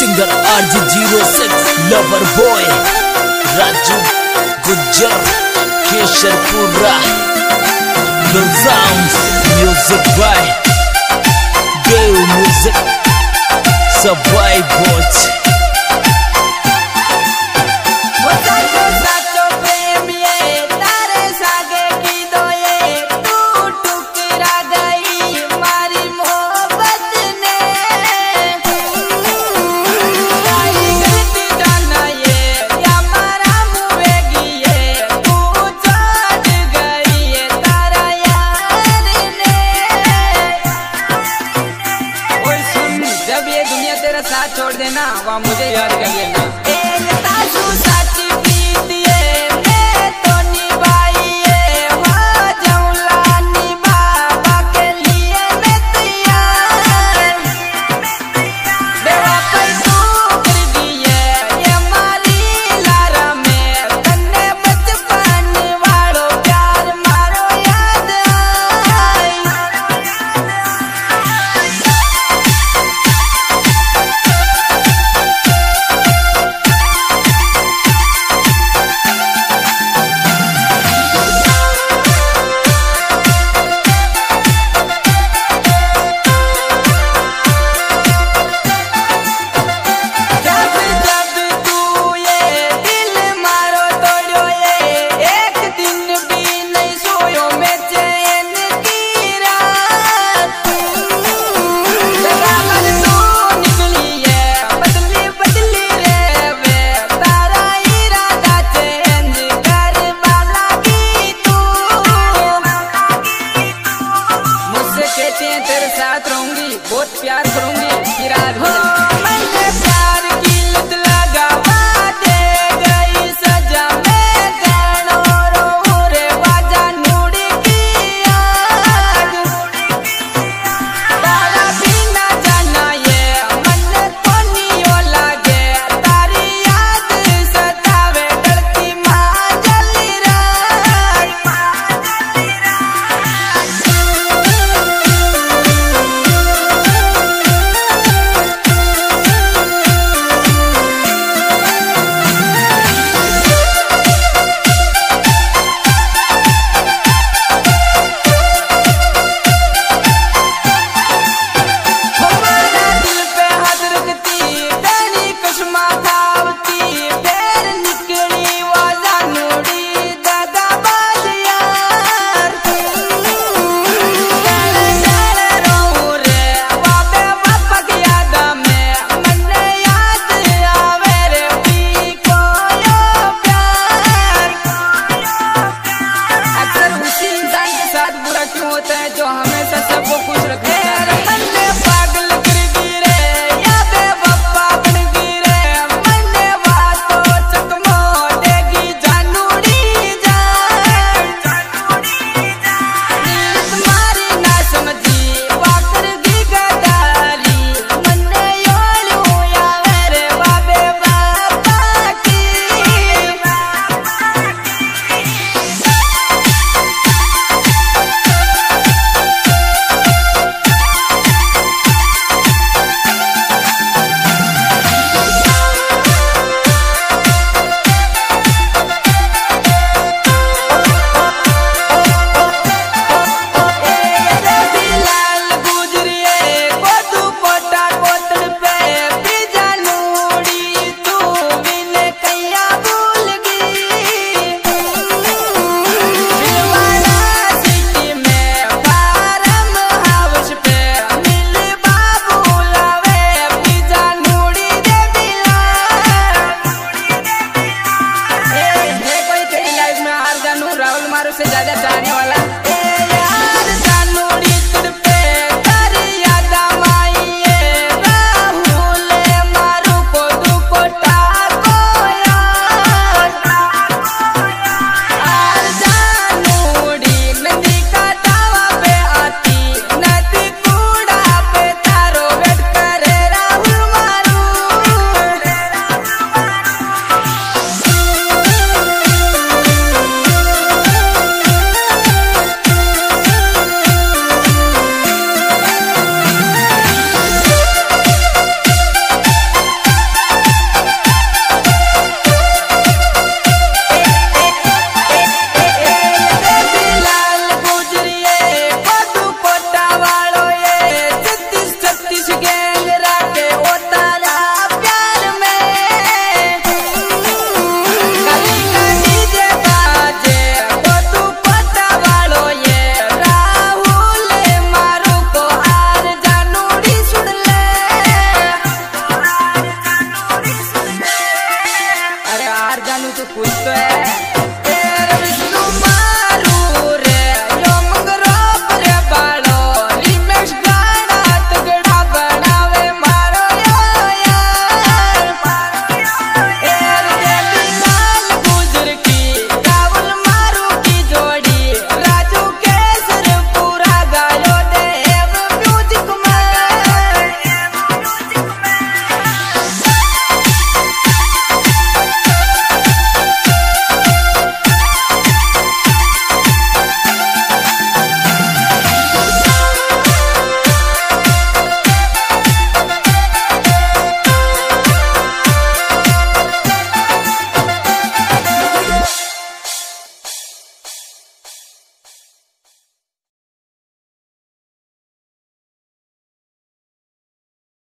singer RG06 lover boy Raju Gujar Keshar Pura The sounds music by Gay music Survive Watch